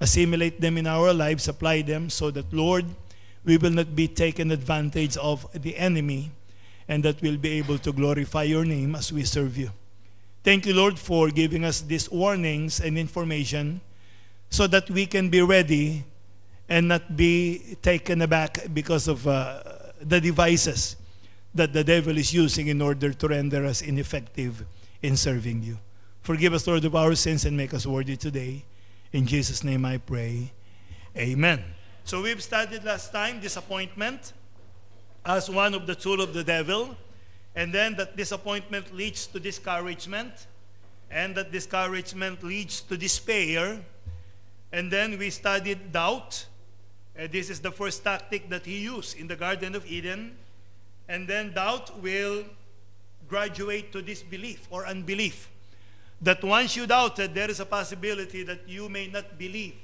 assimilate them in our lives, apply them so that, Lord, we will not be taken advantage of the enemy and that we'll be able to glorify your name as we serve you. Thank you, Lord, for giving us these warnings and information so that we can be ready and not be taken aback because of uh, the devices that the devil is using in order to render us ineffective in serving you. Forgive us, Lord, of our sins and make us worthy today. In Jesus' name I pray. Amen. So we've studied last time disappointment as one of the tools of the devil, and then that disappointment leads to discouragement, and that discouragement leads to despair, and then we studied doubt. And this is the first tactic that he used in the Garden of Eden. And then doubt will graduate to disbelief or unbelief. That once you doubted, there is a possibility that you may not believe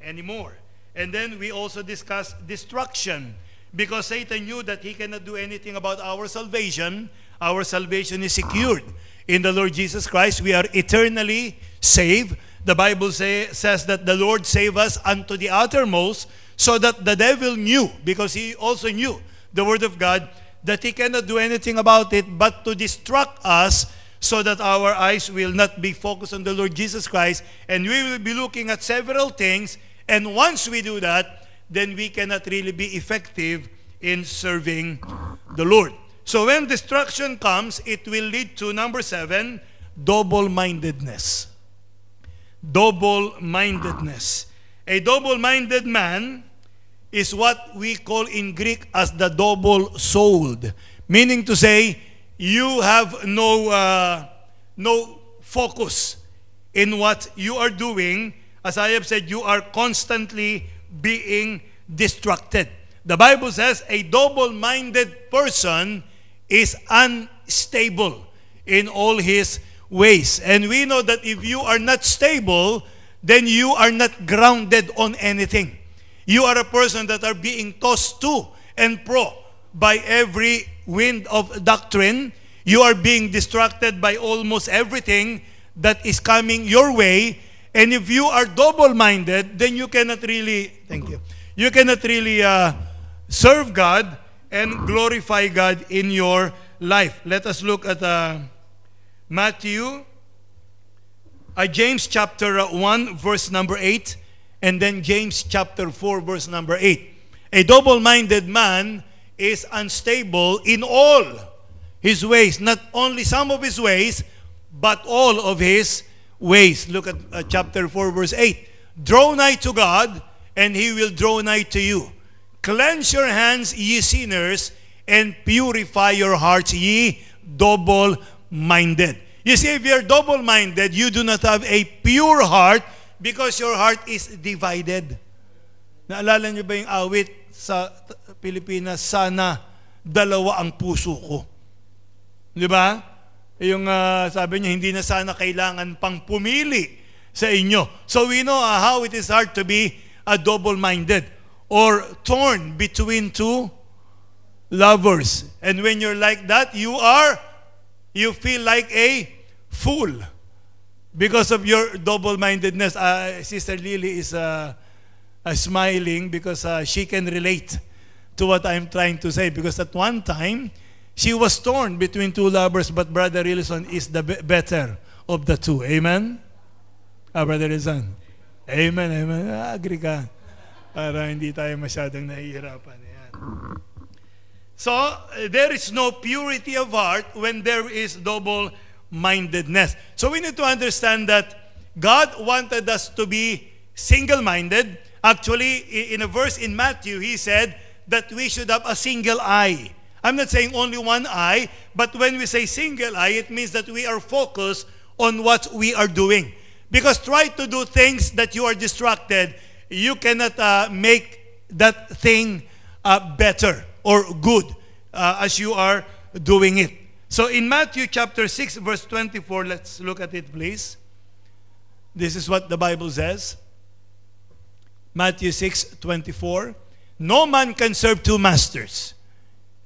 anymore. And then we also discussed destruction. Because Satan knew that he cannot do anything about our salvation. Our salvation is secured in the Lord Jesus Christ. We are eternally saved. The Bible say, says that the Lord save us unto the uttermost, so that the devil knew, because he also knew the Word of God, that he cannot do anything about it but to distract us so that our eyes will not be focused on the Lord Jesus Christ and we will be looking at several things. And once we do that, then we cannot really be effective in serving the Lord. So when destruction comes, it will lead to number seven, double mindedness. Double mindedness. A double minded man is what we call in Greek as the double souled, meaning to say, you have no, uh, no focus in what you are doing. As I have said, you are constantly being distracted. The Bible says a double minded person is unstable in all his ways. And we know that if you are not stable, then you are not grounded on anything. You are a person that are being tossed to and pro by every wind of doctrine. You are being distracted by almost everything that is coming your way. And if you are double-minded, then you cannot really, thank you, you cannot really uh, serve God and glorify God in your life. Let us look at uh, Matthew, uh, James chapter 1, verse number 8, and then James chapter 4, verse number 8. A double-minded man is unstable in all his ways, not only some of his ways, but all of his ways. Look at uh, chapter 4, verse 8. Draw nigh to God, and he will draw nigh to you. Cleanse your hands, ye sinners, and purify your hearts, ye double-minded. You see, if you're double-minded, you do not have a pure heart because your heart is divided. Naalala niyo ba yung awit sa Pilipinas, sana dalawa ang puso ko. Di ba? Yung uh, sabi niya, hindi na sana kailangan pang pumili sa inyo. So we know uh, how it is hard to be a double-minded or torn between two lovers. And when you're like that, you are, you feel like a fool because of your double-mindedness. Uh, Sister Lily is uh, uh, smiling because uh, she can relate to what I'm trying to say. Because at one time, she was torn between two lovers, but Brother Rilson is the be- better of the two. Amen? Ah, Brother Rilson. Amen, amen. Ah, agree ka. Para hindi tayo masyadong nahihirapan. So, there is no purity of heart when there is double-mindedness. So we need to understand that God wanted us to be single-minded. Actually, in a verse in Matthew, He said that we should have a single eye. I'm not saying only one eye, but when we say single eye, it means that we are focused on what we are doing. Because try to do things that you are distracted, you cannot uh, make that thing uh, better or good uh, as you are doing it. So in Matthew chapter 6, verse 24, let's look at it, please. This is what the Bible says. Matthew 6, 24. No man can serve two masters.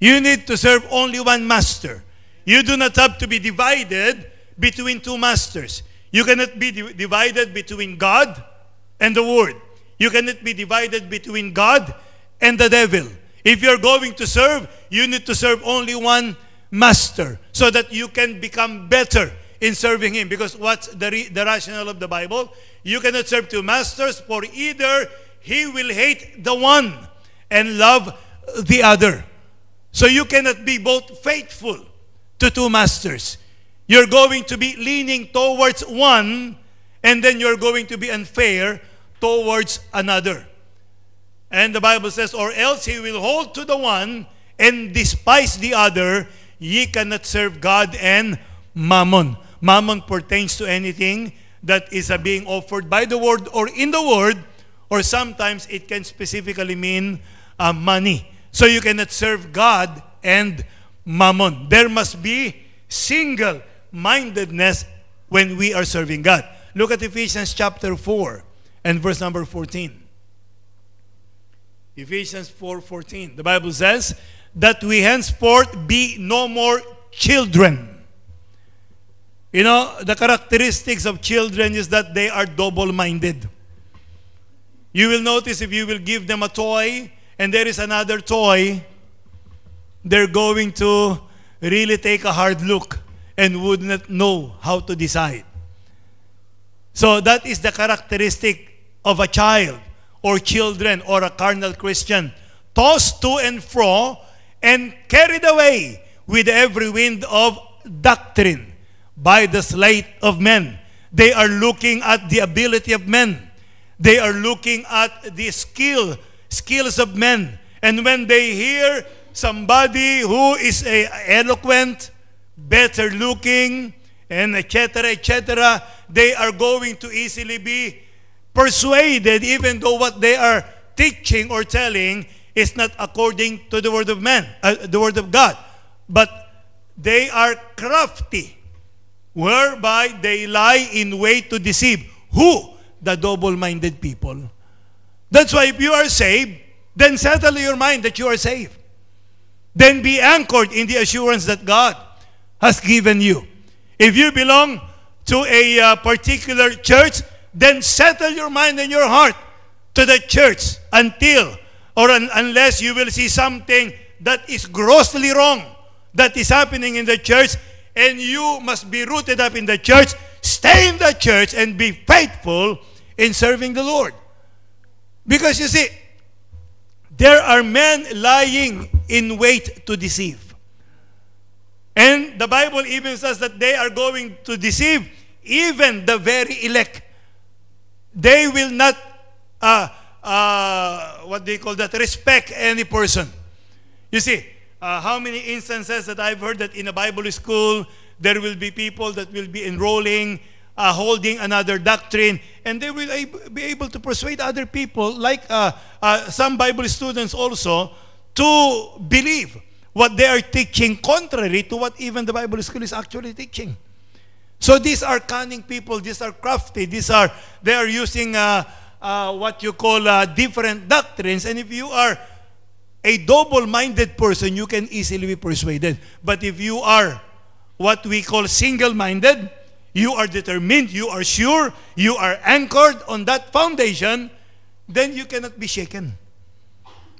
You need to serve only one master. You do not have to be divided between two masters. You cannot be divided between God and the world. You cannot be divided between God and the devil. If you're going to serve, you need to serve only one master so that you can become better in serving him. Because what's the, re- the rationale of the Bible? You cannot serve two masters, for either he will hate the one and love the other. So you cannot be both faithful to two masters. You're going to be leaning towards one, and then you're going to be unfair towards another. And the Bible says, or else he will hold to the one and despise the other. Ye cannot serve God and mammon. Mammon pertains to anything that is being offered by the word or in the word, or sometimes it can specifically mean uh, money. So you cannot serve God and mammon. There must be single mindedness when we are serving God. Look at Ephesians chapter 4 and verse number 14. Ephesians 4:14. The Bible says that we henceforth be no more children. You know, the characteristics of children is that they are double-minded. You will notice if you will give them a toy and there is another toy, they're going to really take a hard look and would not know how to decide. So that is the characteristic of a child or children or a carnal Christian, tossed to and fro and carried away with every wind of doctrine by the sleight of men. They are looking at the ability of men. They are looking at the skill, skills of men. And when they hear somebody who is a eloquent, better looking, and etc., etc., they are going to easily be persuaded even though what they are teaching or telling is not according to the word of man, uh, the word of God. But they are crafty, whereby they lie in wait to deceive. Who? The double-minded people. That's why if you are saved, then settle your mind that you are saved. Then be anchored in the assurance that God has given you. If you belong to a uh, particular church, then settle your mind and your heart to the church until or un- unless you will see something that is grossly wrong that is happening in the church and you must be rooted up in the church stay in the church and be faithful in serving the lord. Because you see there are men lying in wait to deceive. And the bible even says that they are going to deceive even the very elect. They will not, uh, uh, what they call that, respect any person. You see, uh, how many instances that I've heard that in a Bible school, there will be people that will be enrolling, uh, holding another doctrine, and they will be able to persuade other people, like uh, uh, some Bible students also, to believe what they are teaching contrary to what even the Bible school is actually teaching. So these are cunning people. These are crafty. These are they are using uh, uh, what you call uh, different doctrines. And if you are a double-minded person, you can easily be persuaded. But if you are what we call single-minded, you are determined, you are sure, you are anchored on that foundation, then you cannot be shaken.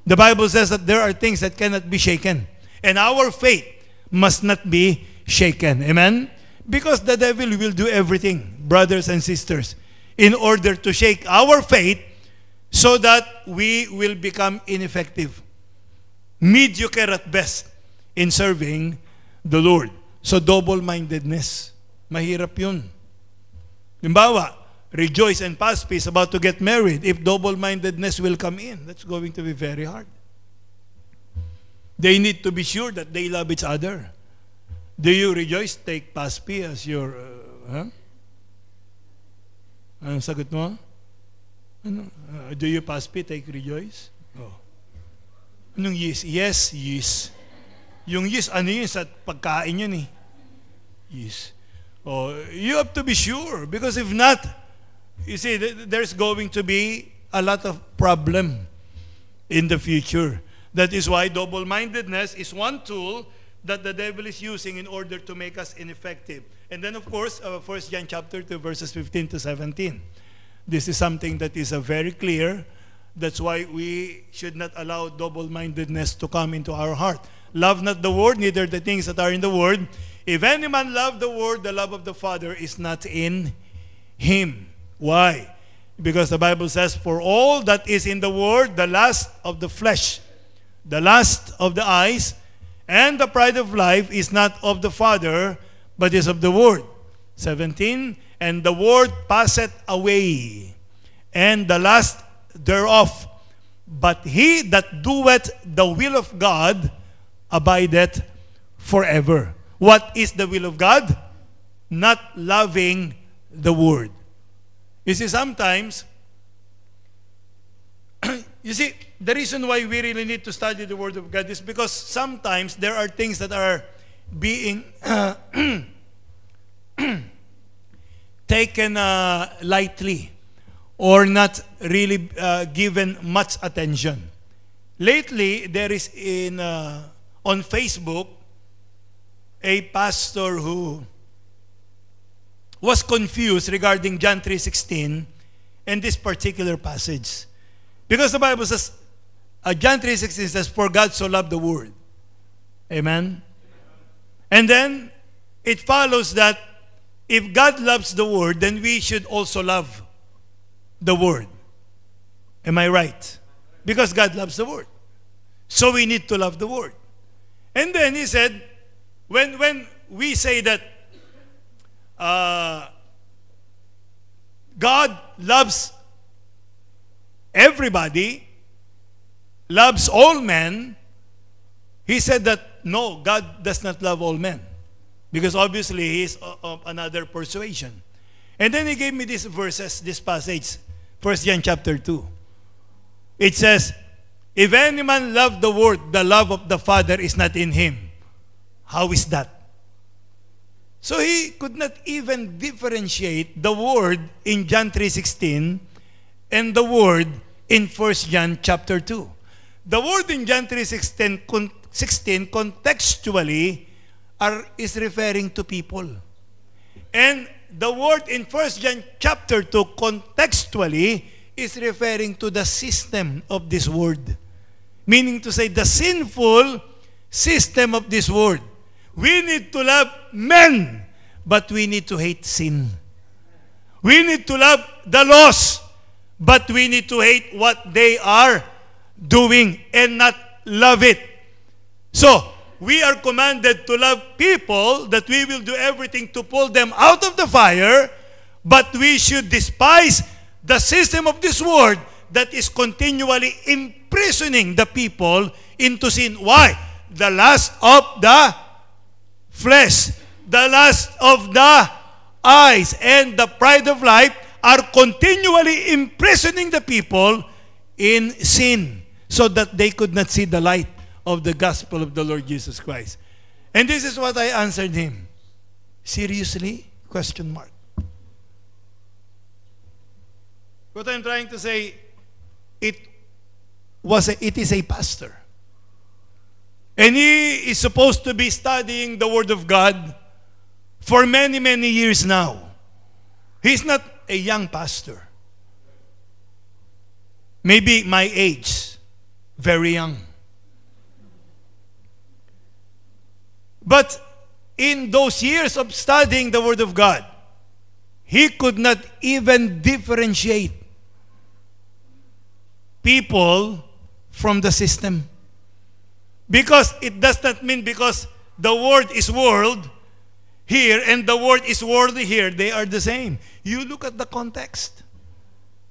The Bible says that there are things that cannot be shaken. And our faith must not be shaken. Amen? Because the devil will do everything, brothers and sisters, in order to shake our faith so that we will become ineffective, mediocre at best in serving the Lord. So double-mindedness, mahirap yun. Limbawa, Rejoice and Paspi is about to get married. If double-mindedness will come in, that's going to be very hard. They need to be sure that they love each other. Do you rejoice? Take Paspi as your... Uh, huh? Anong sagot mo? Ano? Uh, do you Paspi take rejoice? Oh. Anong yes? Yes, yes. Yung yes, ano yun? Sa pagkain yun eh. Yes. Oh, you have to be sure because if not, you see, there's going to be a lot of problem in the future. That is why double-mindedness is one tool that the devil is using in order to make us ineffective. And then, of course, uh, 1 John chapter 2, verses 15 to 17. This is something that is uh, very clear. That's why we should not allow double-mindedness to come into our heart. Love not the world, neither the things that are in the world. If any man love the world, the love of the Father is not in him. Why? Because the Bible says, For all that is in the world, the lust of the flesh, the lust of the eyes, and the pride of life is not of the Father, but is of the world. 17, And the world passeth away, and the lust thereof. But he that doeth the will of God abideth forever. What is the will of God? Not loving the word. You see, sometimes, you see, the reason why we really need to study the Word of God is because sometimes there are things that are being taken uh, lightly or not really uh, given much attention. Lately, there is in uh, on Facebook a pastor who was confused regarding John 3:16 and this particular passage. Because the Bible says uh, John 3:16 says for God so loved the world. Amen. And then it follows that if God loves the world, then we should also love the word. Am I right? Because God loves the word. So we need to love the word. And then he said, when, when we say that uh, God loves everybody, loves all men, he said that no, God does not love all men. Because obviously he is of another persuasion. And then he gave me these verses, this passage, 1 John chapter 2. It says, If any man love the word, the love of the Father is not in him. How is that? So he could not even differentiate the word in John 3.16 and the word in 1 John chapter 2. The word in John 3.16 16, contextually are, is referring to people. And the word in 1 John chapter 2 contextually is referring to the system of this world. Meaning to say the sinful system of this world. We need to love men, but we need to hate sin. We need to love the lost, but we need to hate what they are doing and not love it. So, we are commanded to love people, that we will do everything to pull them out of the fire, but we should despise the system of this world that is continually imprisoning the people into sin. Why? The lust of the flesh, the lust of the eyes, and the pride of life are continually imprisoning the people in sin so that they could not see the light of the gospel of the Lord Jesus Christ. And this is what I answered him. Seriously? Question mark. What I'm trying to say, it was a, it is a pastor. And he is supposed to be studying the Word of God for many, many years now. He's not a young pastor. Maybe my age, very young. But in those years of studying the Word of God, he could not even differentiate people from the system. Because it does not mean because the word is world here and the word is worldly here, they are the same. You look at the context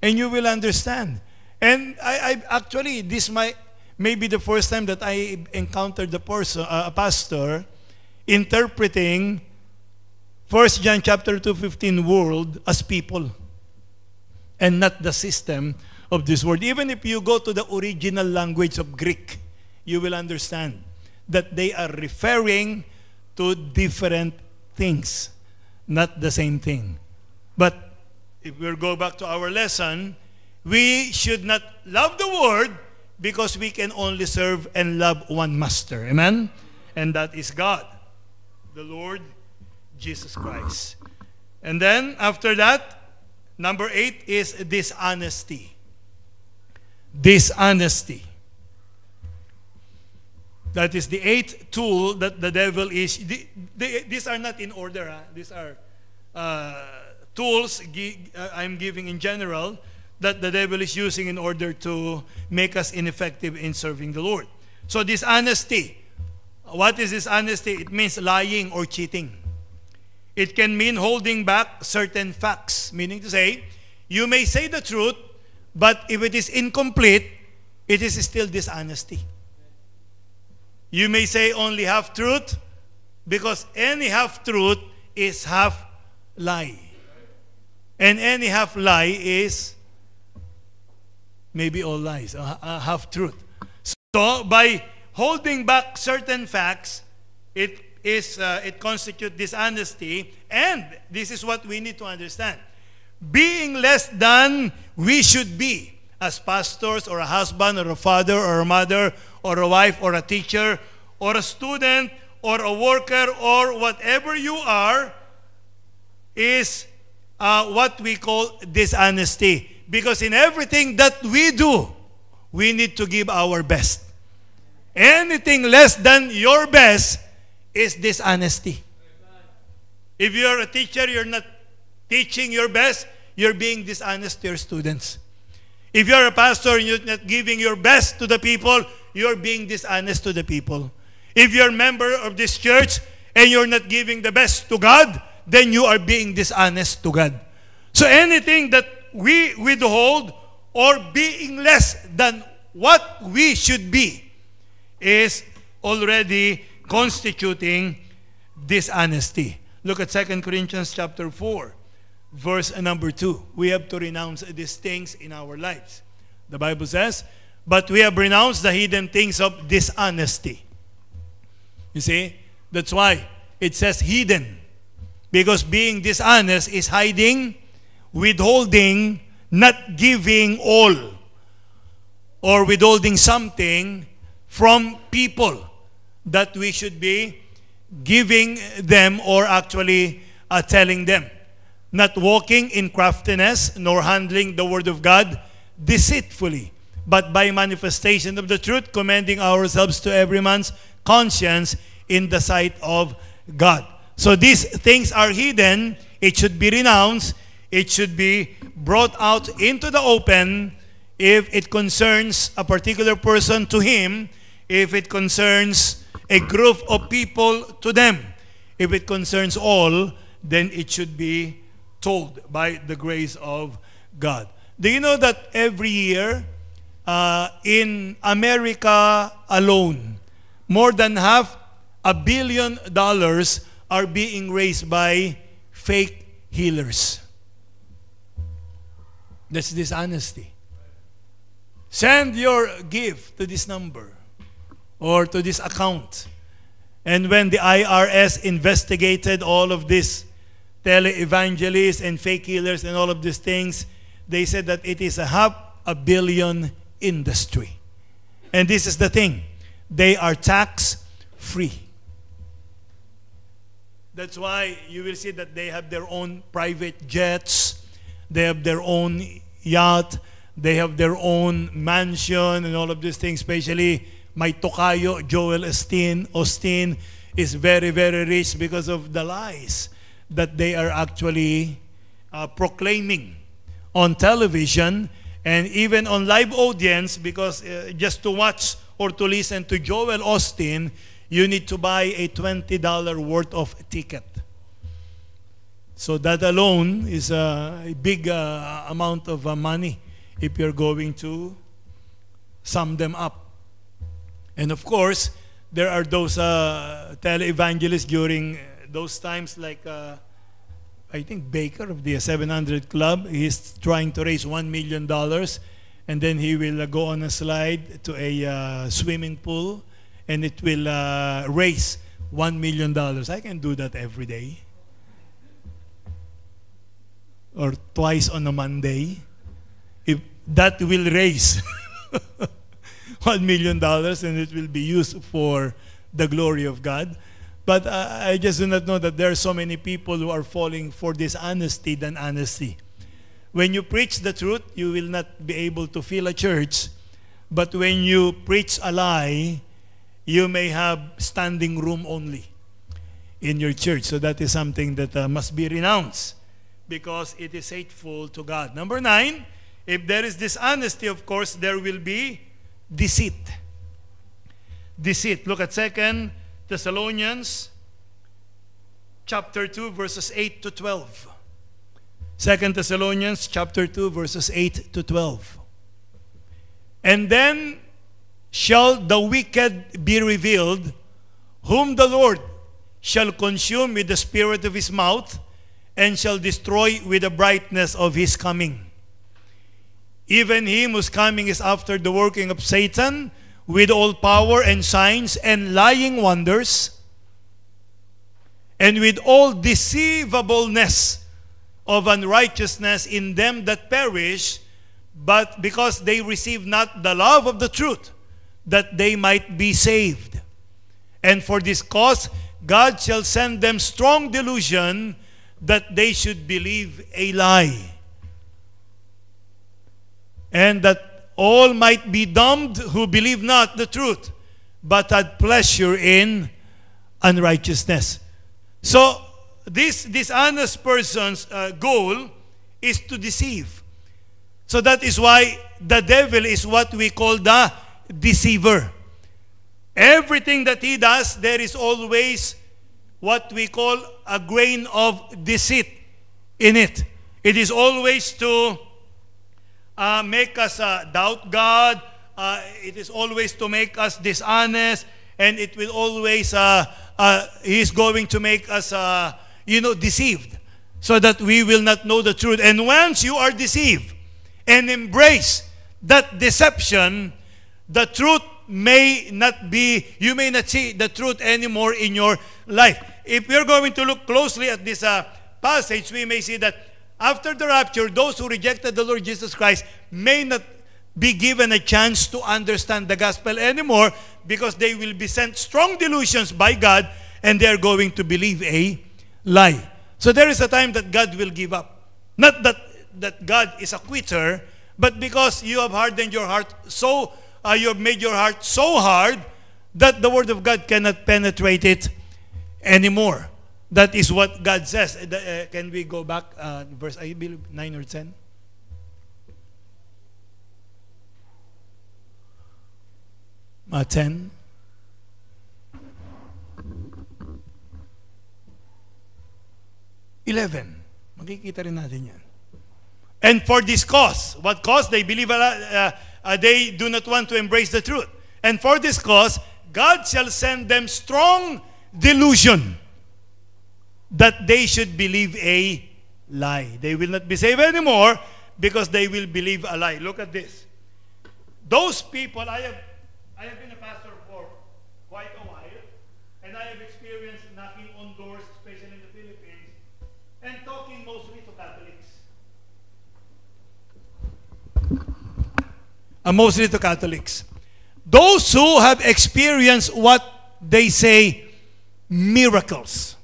and you will understand. And I, I actually, this might, may be the first time that I encountered the person, uh, a pastor interpreting 1 John chapter 2:15 world as people and not the system of this world. Even if you go to the original language of Greek, you will understand that they are referring to different things, not the same thing. But if we go back to our lesson, we should not love the world because we can only serve and love one master. Amen? And that is God, the Lord Jesus Christ. And then after that, Number eight is dishonesty. Dishonesty. That is the eighth tool that the devil is. The, the, these are not in order. Huh? These are uh, tools uh, I'm giving in general that the devil is using in order to make us ineffective in serving the Lord. So, dishonesty. What is dishonesty? It means lying or cheating. It can mean holding back certain facts, meaning to say, you may say the truth, but if it is incomplete, it is still dishonesty. You may say only half truth because any half truth is half lie. And any half lie is maybe all lies, a half truth. So by holding back certain facts, it is uh, it constitutes dishonesty, and this is what we need to understand: being less than we should be as pastors, or a husband, or a father, or a mother, or a wife, or a teacher, or a student, or a worker, or whatever you are, is uh, what we call dishonesty. Because in everything that we do, we need to give our best. Anything less than your best is dishonesty. If you're a teacher, you're not teaching your best, you're being dishonest to your students. If you're a pastor and you're not giving your best to the people, you're being dishonest to the people. If you're a member of this church and you're not giving the best to God, then you are being dishonest to God. So anything that we withhold or being less than what we should be is already constituting dishonesty. Look at 2 Corinthians chapter 4, verse number 2. We have to renounce these things in our lives. The Bible says, But we have renounced the hidden things of dishonesty. You see? That's why it says hidden. Because being dishonest is hiding, withholding, not giving all, or withholding something from people that we should be giving them or actually uh, telling them. Not walking in craftiness, nor handling the word of God deceitfully, but by manifestation of the truth, commending ourselves to every man's conscience in the sight of God. So these things are hidden. It should be renounced. It should be brought out into the open if it concerns a particular person to him, if it concerns a group of people to them. If it concerns all, then it should be told by the grace of God. Do you know that every year uh, in America alone, more than half a billion dollars are being raised by fake healers. That's dishonesty. Send your gift to this number or to this account. And when the IRS investigated all of this televangelists and fake healers and all of these things, they said that it is a half a billion industry. And this is the thing. They are tax free. That's why you will see that they have their own private jets, they have their own yacht, they have their own mansion and all of these things, especially my tokayo, Joel Osteen. Osteen is very, very rich because of the lies that they are actually uh, proclaiming on television and even on live audience because uh, just to watch or to listen to Joel Osteen, you need to buy a $20 worth of ticket. So that alone is a big uh, amount of uh, money if you're going to sum them up. And of course, there are those uh, televangelists during those times like uh, I think Bakker of the 700 Club. He's trying to raise $1 million and then he will uh, go on a slide to a uh, swimming pool and it will uh, raise $1 million. I can do that every day. Or twice on a Monday. If that will raise $1 million and it will be used for the glory of God. But I just do not know that there are so many people who are falling for this honesty than honesty. When you preach the truth, you will not be able to fill a church. But when you preach a lie, you may have standing room only in your church. So that is something that uh, must be renounced because it is hateful to God. Number nine, if there is dishonesty, of course, there will be deceit. Deceit. Look at Second Thessalonians chapter 2, verses 8 to 12. Second Thessalonians chapter 2, verses 8 to 12. And then shall the wicked be revealed, whom the Lord shall consume with the spirit of his mouth, and shall destroy with the brightness of his coming. Even him whose coming is after the working of Satan, with all power and signs and lying wonders, and with all deceivableness of unrighteousness in them that perish, but because they receive not the love of the truth, that they might be saved. And for this cause, God shall send them strong delusion that they should believe a lie. And that all might be damned who believe not the truth, but had pleasure in unrighteousness. So, this dishonest person's uh, goal is to deceive. So that is why the devil is what we call the deceiver. Everything that he does, there is always what we call a grain of deceit in it. It is always to uh, make us uh, doubt God. Uh, it is always to make us dishonest. And it will always, uh, uh, he is going to make us, uh, you know, deceived. So that we will not know the truth. And once you are deceived and embrace that deception, the truth may not be, you may not see the truth anymore in your life. If we're going to look closely at this uh, passage, we may see that after the rapture, those who rejected the Lord Jesus Christ may not be given a chance to understand the gospel anymore because they will be sent strong delusions by God and they are going to believe a lie. So there is a time that God will give up. Not that, that God is a quitter, but because you have hardened your heart so uh, you have made your heart so hard that the Word of God cannot penetrate it anymore. That is what God says. Uh, uh can we go back, uh, verse, I believe, 9 or 10? Uh, 10. Eleven. Makikita rin natin yan. And for this cause, what cause? They believe uh, uh, they do not want to embrace the truth. And for this cause, God shall send them strong delusion that they should believe a lie. They will not be saved anymore because they will believe a lie. Look at this. Those people, I have, I have been a pastor for quite a while, and I have experienced knocking on doors, especially in the Philippines, and talking mostly to Catholics. Uh, mostly to Catholics. Those who have experienced what they say miracles.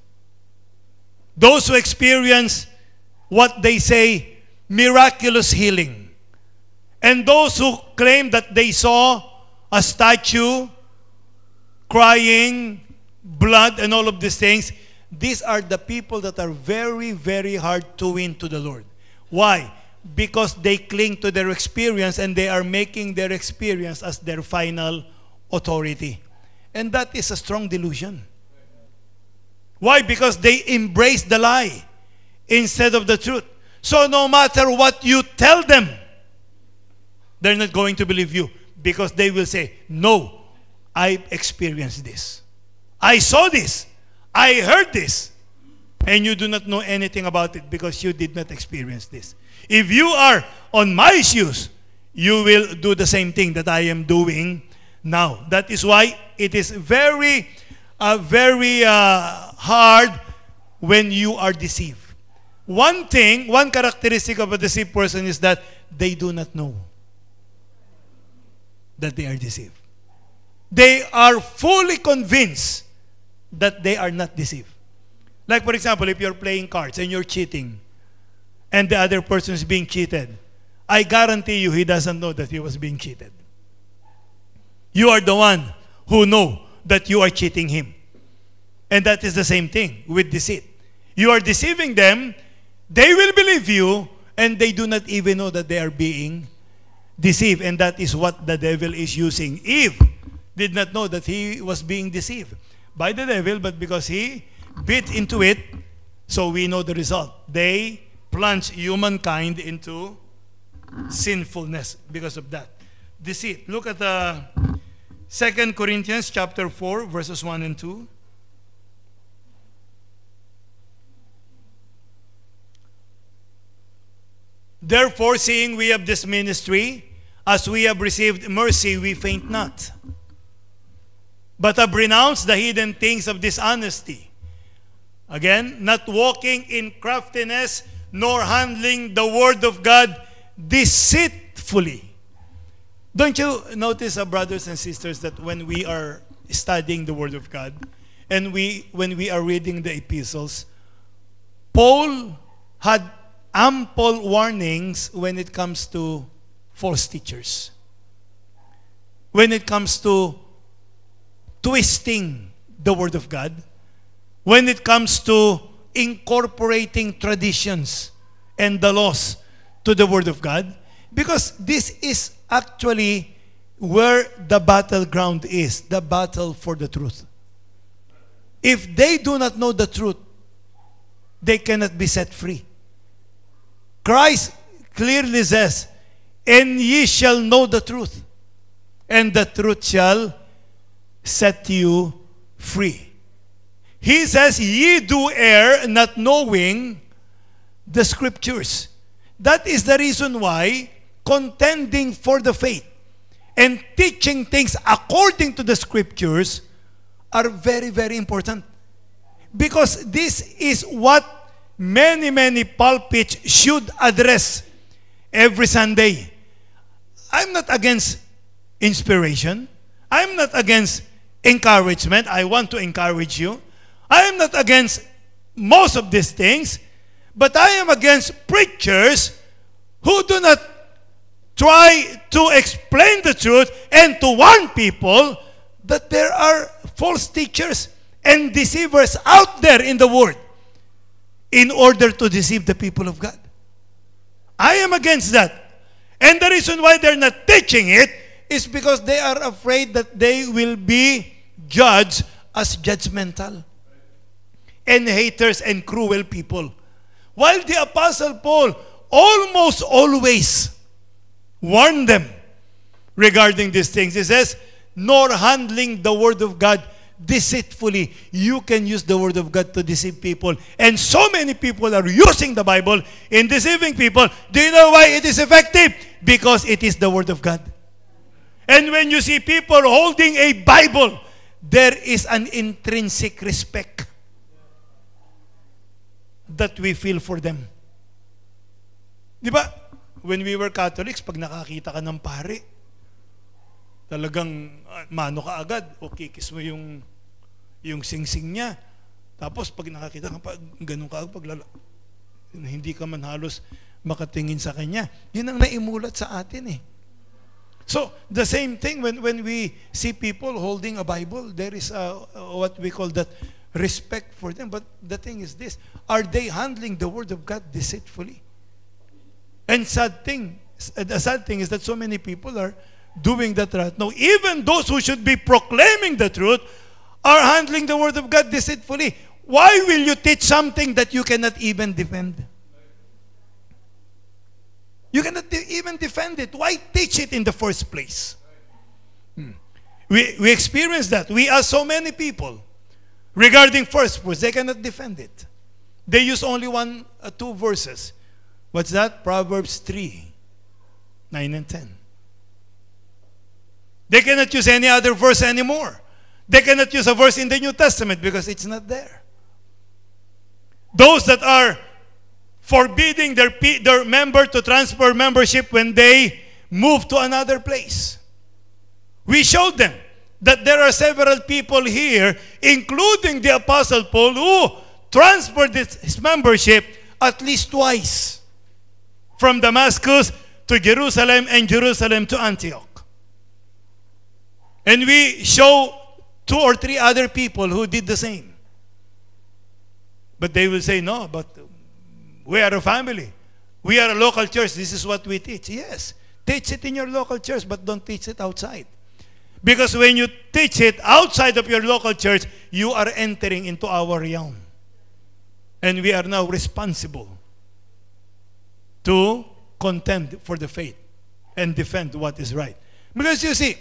Those who experience what they say miraculous healing. And those who claim that they saw a statue crying, blood, and all of these things, these are the people that are very, very hard to win to the Lord. Why? Because they cling to their experience and they are making their experience as their final authority. And that is a strong delusion. Why? Because they embrace the lie instead of the truth. So no matter what you tell them, they're not going to believe you because they will say, No, I experienced this. I saw this. I heard this. And you do not know anything about it because you did not experience this. If you are on my shoes, you will do the same thing that I am doing now. That is why it is very, uh, very uh, hard when you are deceived. One thing, one characteristic of a deceived person is that they do not know that they are deceived. They are fully convinced that they are not deceived. Like, for example, if you're playing cards and you're cheating, and the other person is being cheated, I guarantee you he doesn't know that he was being cheated. You are the one who know that you are cheating him. And that is the same thing with deceit. You are deceiving them, they will believe you, and they do not even know that they are being deceived. And that is what the devil is using. Eve did not know that he was being deceived by the devil, but because he bit into it, so we know the result. They plunged humankind into sinfulness because of that. Deceit. Look at the Second Corinthians chapter 4, verses 1 and 2. Therefore, seeing we have this ministry, as we have received mercy, we faint not, but have renounced the hidden things of dishonesty. Again, not walking in craftiness, nor handling the word of God deceitfully. Don't you notice, uh, brothers and sisters, that when we are studying the word of God and we when we are reading the epistles, Paul had ample warnings when it comes to false teachers. When it comes to twisting the Word of God, when it comes to incorporating traditions and the laws to the Word of God, because this is actually where the battleground is the battle for the truth. If they do not know the truth, they cannot be set free. Christ clearly says, And ye shall know the truth, and the truth shall set you free. He says, Ye do err, not knowing the scriptures. That is the reason why contending for the faith and teaching things according to the scriptures are very, very important. Because this is what many, many pulpits should address every Sunday. I'm not against inspiration. I'm not against encouragement. I want to encourage you. I am not against most of these things, but I am against preachers who do not try to explain the truth and to warn people that there are false teachers and deceivers out there in the world in order to deceive the people of God. I am against that. And the reason why they're not teaching it is because they are afraid that they will be judged as judgmental and haters and cruel people. While the Apostle Paul almost always warned them regarding these things. He says, nor handling the word of God deceitfully. You can use the word of God to deceive people. And so many people are using the Bible in deceiving people. Do you know why it is effective? Because it is the word of God. And when you see people holding a Bible, there is an intrinsic respect that we feel for them. Di ba? When we were Catholics, pag nakakita ka ng pare, talagang uh, mano ka agad o kikis mo yung yung singsing niya. Tapos pag nakakita ka pa, ganun ka pag lala, hindi ka man halos makatingin sa kanya. Yun ang naimulat sa atin eh. So, the same thing when, when we see people holding a Bible, there is a, what we call that respect for them. But the thing is this, are they handling the Word of God deceitfully? And sad thing, the sad thing is that so many people are doing that right now. Even those who should be proclaiming the truth are handling the word of God deceitfully. Why will you teach something that you cannot even defend? You cannot de- even defend it. Why teach it in the first place? Hmm. We, we experience that. We ask so many people regarding first verse, they cannot defend it. They use only one, uh, two verses. What's that? Proverbs 3, 9 and 10. They cannot use any other verse anymore. They cannot use a verse in the New Testament because it's not there. Those that are forbidding their, their member to transfer membership when they move to another place. We showed them that there are several people here, including the Apostle Paul, who transferred his membership at least twice. from Damascus to Jerusalem and Jerusalem to Antioch. And we show two or three other people who did the same. But they will say, no, but we are a family. We are a local church. This is what we teach. Yes, teach it in your local church, but don't teach it outside. Because when you teach it outside of your local church, you are entering into our realm. And we are now responsible to contend for the faith and defend what is right. Because you see,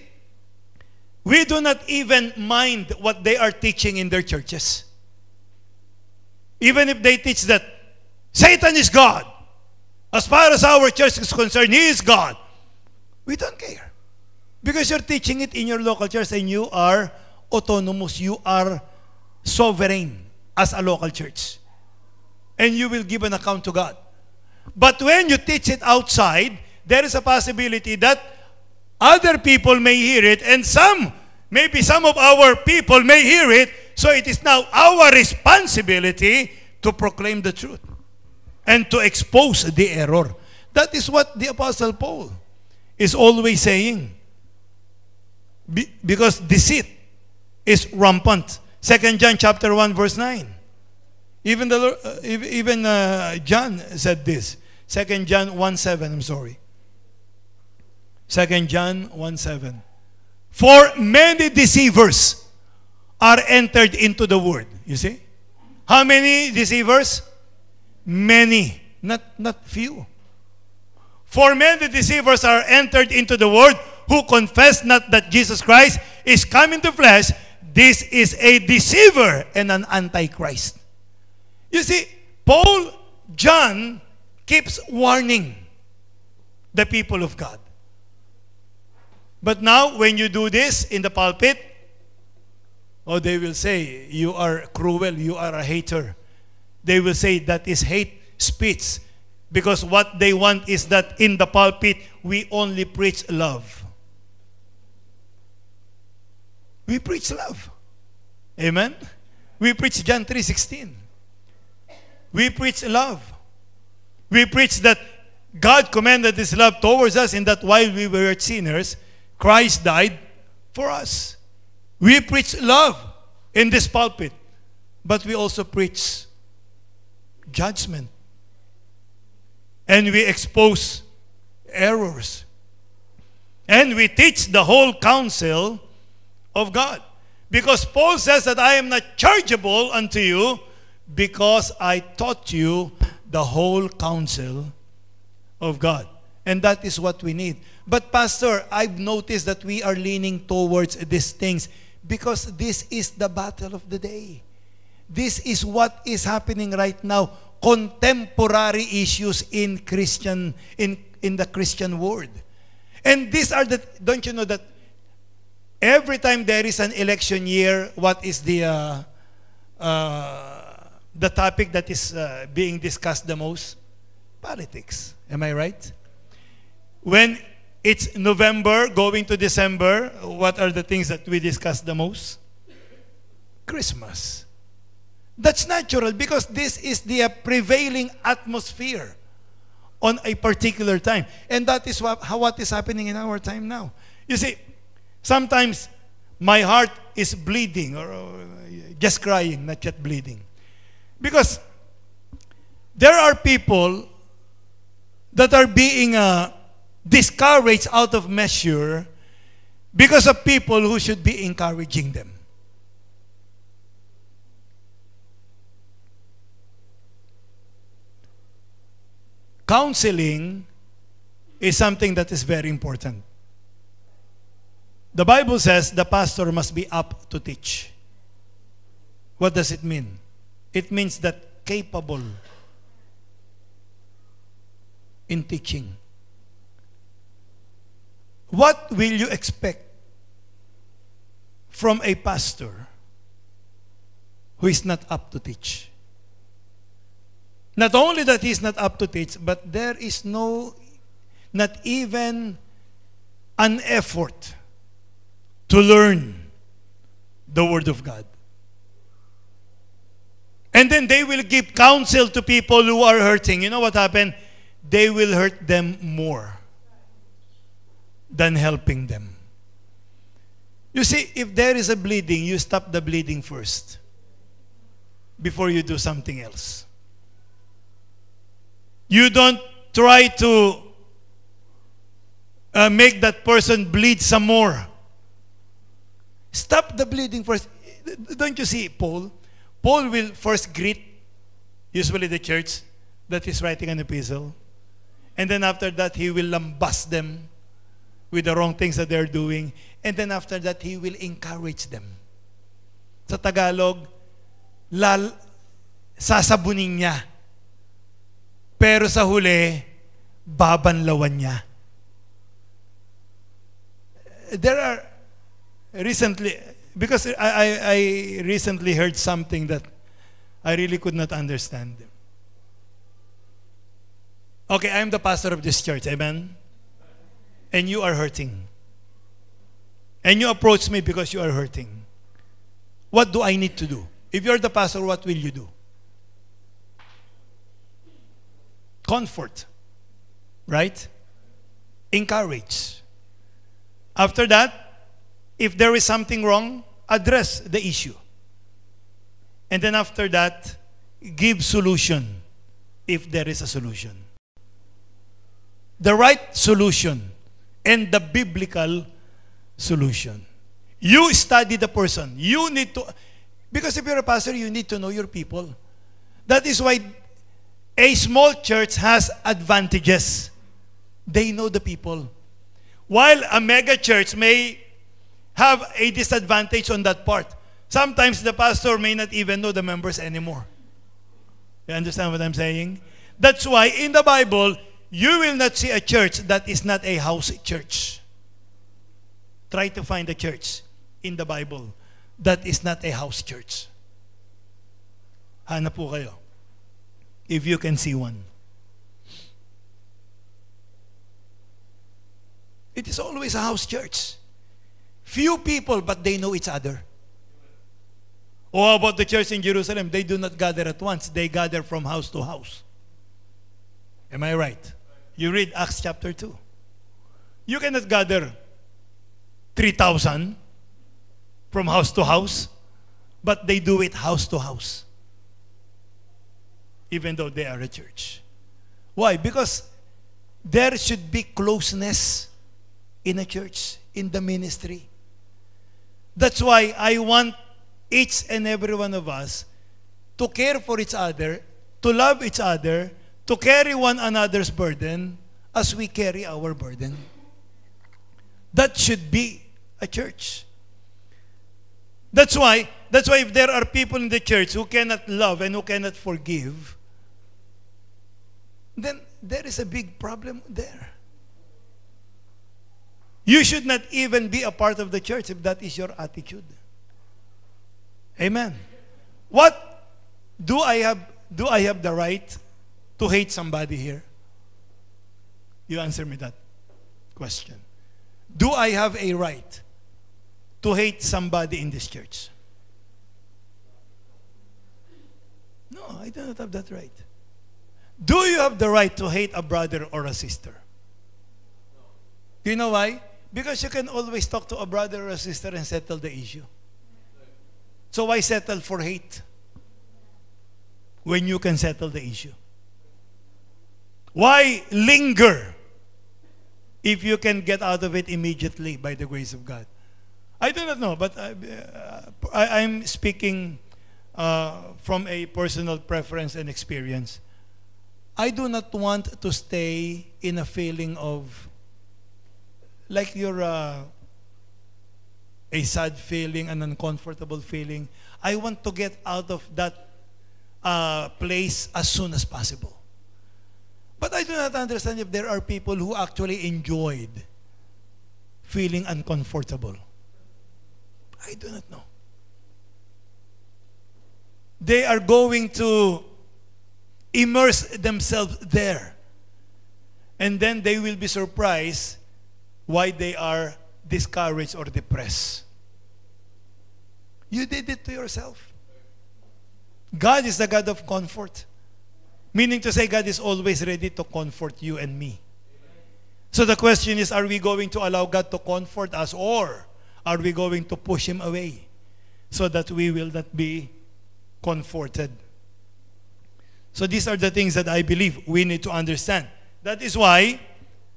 we do not even mind what they are teaching in their churches. Even if they teach that Satan is God, as far as our church is concerned, he is God. We don't care. Because you're teaching it in your local church and you are autonomous, you are sovereign as a local church. And you will give an account to God. But when you teach it outside, there is a possibility that other people may hear it and some, maybe some of our people may hear it. So it is now our responsibility to proclaim the truth and to expose the error. That is what the Apostle Paul is always saying. Be, because deceit is rampant. Second John chapter 1 verse 9. Even, the, uh, even uh, John said this. Second John 1 7, I'm sorry. Second John 1 7. For many deceivers are entered into the world. You see? How many deceivers? Many, not, not few. For many deceivers are entered into the world who confess not that Jesus Christ is come into flesh. This is a deceiver and an antichrist. You see, Paul, John keeps warning the people of God. But now, when you do this in the pulpit, oh, they will say, You are cruel, you are a hater. They will say that is hate speech. Because what they want is that in the pulpit, we only preach love. We preach love. Amen? We preach John 3.16. We preach love. We preach that God commanded His love towards us in that while we were sinners, Christ died for us. We preach love in this pulpit, but we also preach judgment. And we expose errors. And we teach the whole counsel of God. Because Paul says that I am not chargeable unto you because I taught you the whole counsel of God. And that is what we need. But, Pastor, I've noticed that we are leaning towards these things because this is the battle of the day. This is what is happening right now. Contemporary issues in Christian, in, in the Christian world. And these are the, don't you know that every time there is an election year, what is the, uh, uh, the topic that is uh, being discussed the most? Politics. Am I right? When it's November going to December, what are the things that we discuss the most? Christmas. That's natural because this is the prevailing atmosphere on a particular time. And that is what, how, what is happening in our time now. You see, sometimes my heart is bleeding or just crying, not yet bleeding. Because there are people that are being uh, discouraged out of measure because of people who should be encouraging them. Counseling is something that is very important. The Bible says the pastor must be up to teach. What does it mean? It means that capable in teaching. What will you expect from a pastor who is not up to teach? Not only that he is not up to teach, but there is no, not even an effort to learn the Word of God. And then they will give counsel to people who are hurting. You know what happened? they will hurt them more than helping them. You see, if there is a bleeding, you stop the bleeding first before you do something else. You don't try to uh, make that person bleed some more. Stop the bleeding first. Don't you see Paul? Paul will first greet, usually the church that is writing an epistle. And then after that, he will lambast them with the wrong things that they're doing. And then after that, he will encourage them. Sa Tagalog, lal, sasabunin niya. Pero sa huli, babanlawan niya. There are recently, because I, I, I recently heard something that I really could not understand. Okay, I'm the pastor of this church, amen? And you are hurting. And you approach me because you are hurting. What do I need to do? If you're the pastor, what will you do? Comfort. Right? Encourage. After that, if there is something wrong, address the issue. And then after that, give solution if there is a solution the right solution and the biblical solution. You study the person. You need to, because if you're a pastor, you need to know your people. That is why a small church has advantages. They know the people. While a mega church may have a disadvantage on that part. Sometimes the pastor may not even know the members anymore. You understand what I'm saying? That's why in the Bible, you will not see a church that is not a house church. Try to find a church in the Bible that is not a house church. Hanap po kayo. If you can see one. It is always a house church. Few people, but they know each other. Oh, or about the church in Jerusalem? They do not gather at once. They gather from house to house. Am I right? You read Acts chapter 2. You cannot gather 3,000 from house to house, but they do it house to house, even though they are a church. Why? Because there should be closeness in a church, in the ministry. That's why I want each and every one of us to care for each other, to love each other, to carry one another's burden as we carry our burden. That should be a church. That's why, that's why if there are people in the church who cannot love and who cannot forgive, then there is a big problem there. You should not even be a part of the church if that is your attitude. Amen. What do I have do I have the right to hate somebody here? You answer me that question. Do I have a right to hate somebody in this church? No, I do not have that right. Do you have the right to hate a brother or a sister? Do you know why? Because you can always talk to a brother or a sister and settle the issue. So why settle for hate when you can settle the issue? Why linger if you can get out of it immediately by the grace of God? I do not know, but I, am speaking uh, from a personal preference and experience. I do not want to stay in a feeling of like you're uh, a sad feeling, an uncomfortable feeling. I want to get out of that uh, place as soon as possible. But I do not understand if there are people who actually enjoyed feeling uncomfortable. I do not know. They are going to immerse themselves there. And then they will be surprised why they are discouraged or depressed. You did it to yourself. God is the God of comfort. Meaning to say, God is always ready to comfort you and me. So the question is, are we going to allow God to comfort us or are we going to push Him away so that we will not be comforted? So these are the things that I believe we need to understand. That is why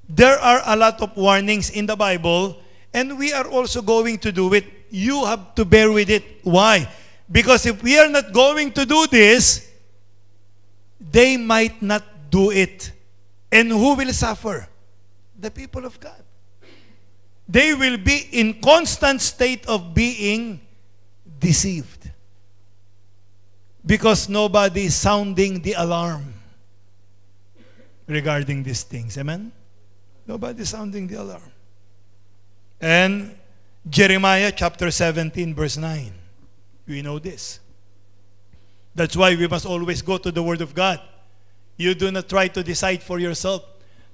there are a lot of warnings in the Bible and we are also going to do it. You have to bear with it. Why? Because if we are not going to do this, they might not do it. And who will suffer? The people of God. They will be in constant state of being deceived. Because nobody is sounding the alarm regarding these things. Amen? Nobody is sounding the alarm. And Jeremiah chapter 17, verse 9. We know this. That's why we must always go to the Word of God. You do not try to decide for yourself.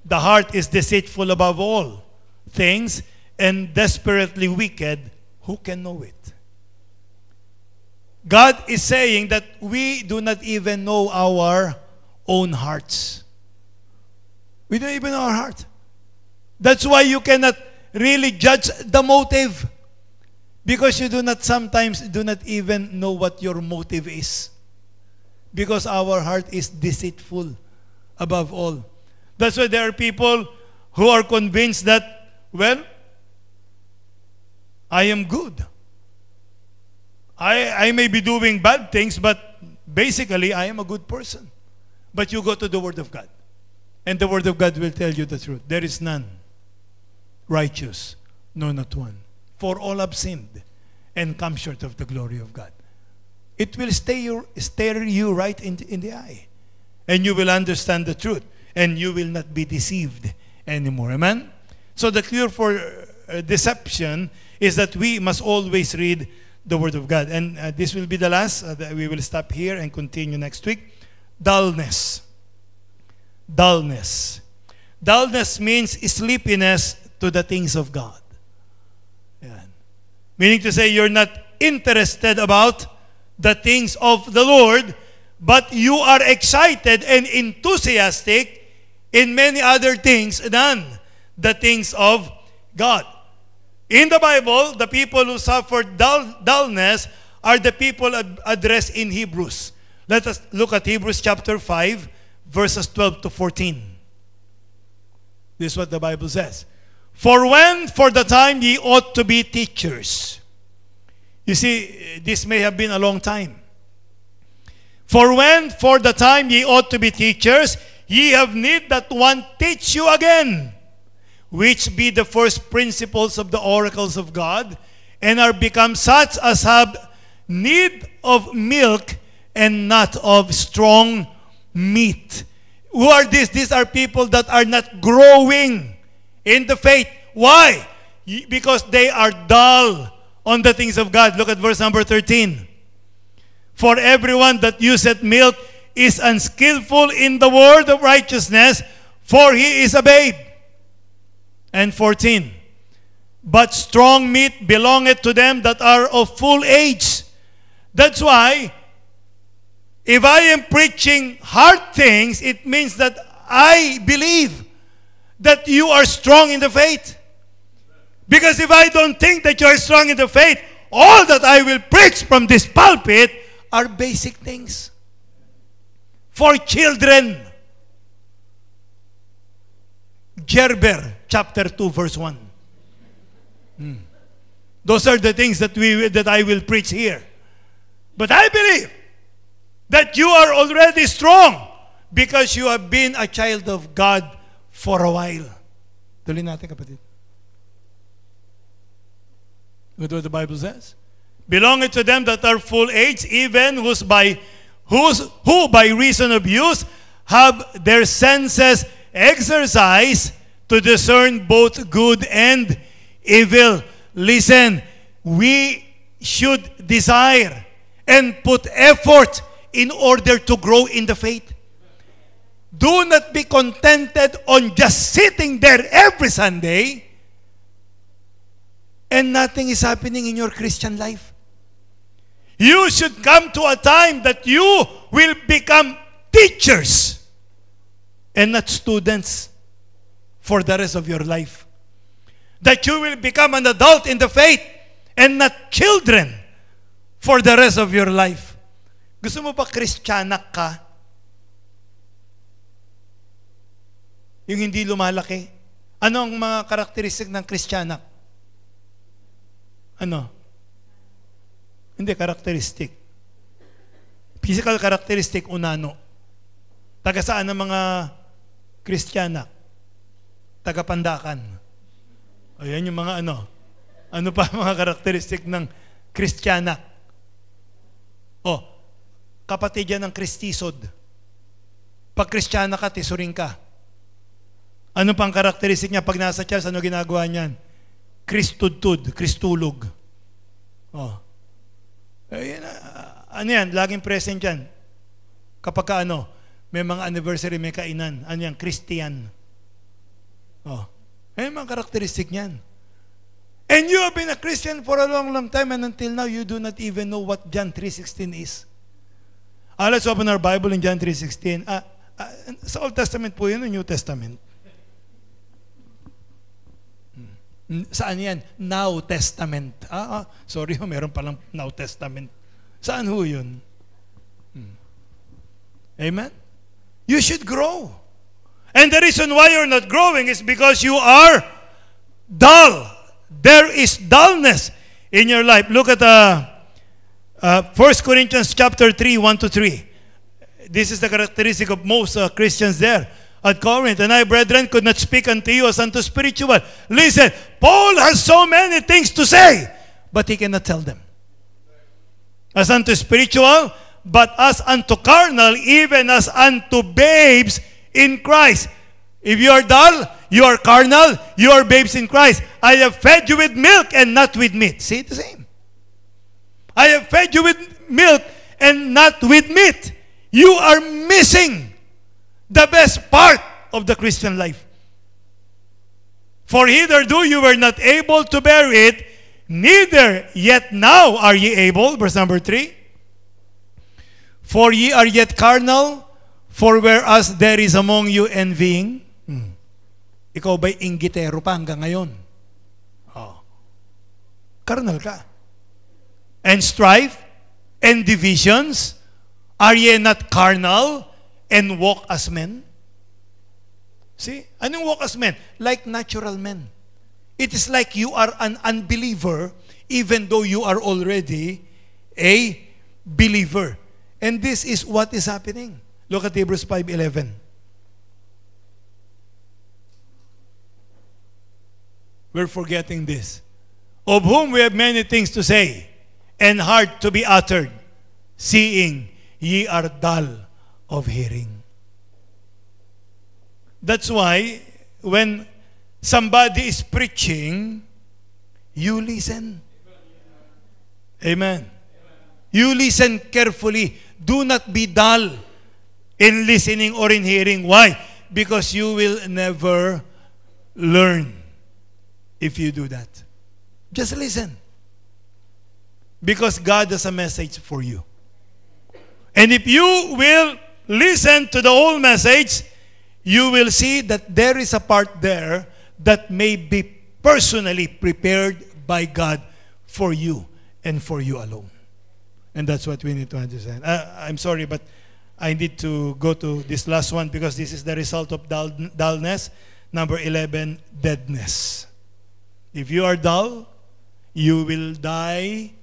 The heart is deceitful above all things and desperately wicked. Who can know it? God is saying that we do not even know our own hearts. We don't even know our heart. That's why you cannot really judge the motive. Because you do not sometimes do not even know what your motive is. Because our heart is deceitful above all. That's why there are people who are convinced that, well, I am good. I, I may be doing bad things, but basically I am a good person. But you go to the Word of God. And the Word of God will tell you the truth. There is none righteous, no, not one. For all have sinned and come short of the glory of God. It will stay your, stare you right in, in the eye. And you will understand the truth. And you will not be deceived anymore. Amen? So the cure for uh, deception is that we must always read the Word of God. And uh, this will be the last. Uh, we will stop here and continue next week. Dullness. Dullness. Dullness means sleepiness to the things of God. Yan. Meaning to say, you're not interested about the things of the Lord, but you are excited and enthusiastic in many other things than the things of God. In the Bible, the people who suffered dull, dullness are the people ad- addressed in Hebrews. Let us look at Hebrews chapter 5, verses 12 to 14. This is what the Bible says. For when for the time ye ought to be teachers. You see, this may have been a long time. For when for the time ye ought to be teachers, ye have need that one teach you again, which be the first principles of the oracles of God, and are become such as have need of milk and not of strong meat. Who are these? These are people that are not growing in the faith. Why? Because they are dull on the things of God. Look at verse number 13. For everyone that useth milk is unskillful in the word of righteousness, for he is a babe. And 14. But strong meat belongeth to them that are of full age. That's why, if I am preaching hard things, it means that I believe that you are strong in the faith. Because if I don't think that you are strong in the faith, all that I will preach from this pulpit are basic things for children. Gerber chapter 2 verse 1. Hmm. Those are the things that we that I will preach here. But I believe that you are already strong because you have been a child of God for a while. Tuloy natin kapatid. What the Bible says? Belonging to them that are full age, even whose by whose who by reason of use have their senses exercised to discern both good and evil. Listen, we should desire and put effort in order to grow in the faith. Do not be contented on just sitting there every Sunday and nothing is happening in your Christian life. You should come to a time that you will become teachers. and not students for the rest of your life. That you will become an adult in the faith and not children for the rest of your life. Gusto mo ba Kristyanak ka? Yung hindi lumalaki? Ano ang mga karakteristik ng Kristyanak? Ano? Hindi, karakteristik. Physical characteristic, unano. Taga saan ang mga Kristyanak? Taga Pandakan. Ayan yung mga ano. Ano pa mga karakteristik ng Kristyanak? Oh, kapatid yan ng Kristisod. Pag Kristiyana ka, tisuring ka. Ano pang karakteristik niya pag nasa church? Ano ginagawa niyan? Kristudtud, Kristulog. Oh. Ayan, uh, ano yan? Laging present yan. Kapag ka, ano, may mga anniversary, may kainan. Ano yan? Christian. Oh. Ayan mga karakteristik niyan. And you have been a Christian for a long, long time and until now you do not even know what John 3.16 is. Uh, let's open our Bible in John 3.16. Uh, uh, sa Old Testament po yun, New Testament. Saan yan? Now Testament. Ah, ah sorry, meron palang Now Testament. Saan ho yun? Hmm. Amen? You should grow. And the reason why you're not growing is because you are dull. There is dullness in your life. Look at uh, uh, 1 Corinthians chapter 3, 1 to 3. This is the characteristic of most uh, Christians there at Corinth. And I, brethren, could not speak unto you as unto spiritual. Listen, Paul has so many things to say, but he cannot tell them. As unto spiritual, but as unto carnal, even as unto babes in Christ. If you are dull, you are carnal, you are babes in Christ. I have fed you with milk and not with meat. See the same. I have fed you with milk and not with meat. You are missing the best part of the Christian life. For hitherto you were not able to bear it, neither yet now are ye able. Verse number 3. For ye are yet carnal, for whereas there is among you envying, hmm, ikaw ba'y inggitero pa hanggang ngayon? Oh. Carnal ka. And strife and divisions, are ye not carnal, and walk as men? See? Anong walk as men? Like natural men. It is like you are an unbeliever even though you are already a believer. And this is what is happening. Look at Hebrews 5.11. We're forgetting this. Of whom we have many things to say, and hard to be uttered, seeing ye are dull of hearing. That's why when somebody is preaching, you listen. Amen. You listen carefully. Do not be dull in listening or in hearing. Why? Because you will never learn if you do that. Just listen. Because God has a message for you. And if you will listen to the whole message, you will see that there is a part there that may be personally prepared by God for you and for you alone. And that's what we need to understand. Uh, I'm sorry, but I need to go to this last one because this is the result of dull, dullness. Number 11, deadness. If you are dull, you will die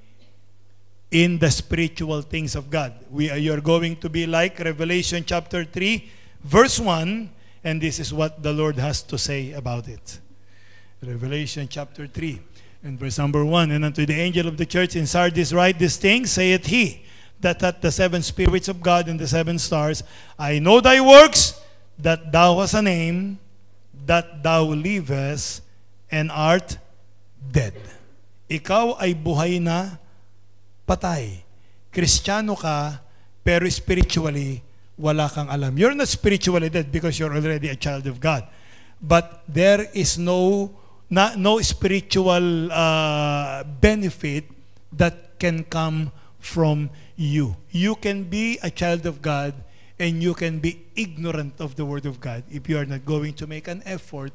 in the spiritual things of God. We are, you're going to be like Revelation chapter 3, verse 1, and this is what the Lord has to say about it. Revelation chapter 3, and verse number 1. And unto the angel of the church in Sardis write this thing, saith he, that hath the seven spirits of God and the seven stars, I know thy works, that thou hast a name, that thou livest, and art dead. Ikaw ay buhay na, patay. Kristiyano ka, pero spiritually, wala kang alam. You're not spiritually dead because you're already a child of God. But there is no na, no spiritual uh, benefit that can come from you. You can be a child of God and you can be ignorant of the Word of God if you are not going to make an effort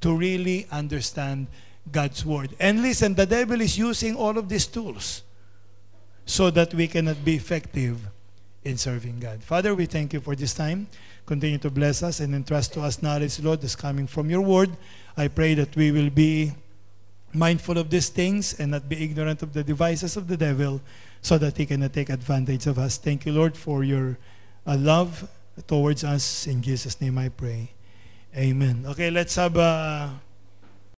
to really understand God's Word. And listen, the devil is using all of these tools so that we cannot be effective in serving God. Father, we thank you for this time. Continue to bless us and entrust to us knowledge, Lord, that's coming from your Word. I pray that we will be mindful of these things and not be ignorant of the devices of the devil so that he cannot take advantage of us. Thank you, Lord, for your uh, love towards us. In Jesus' name I pray. Amen. Okay, let's have a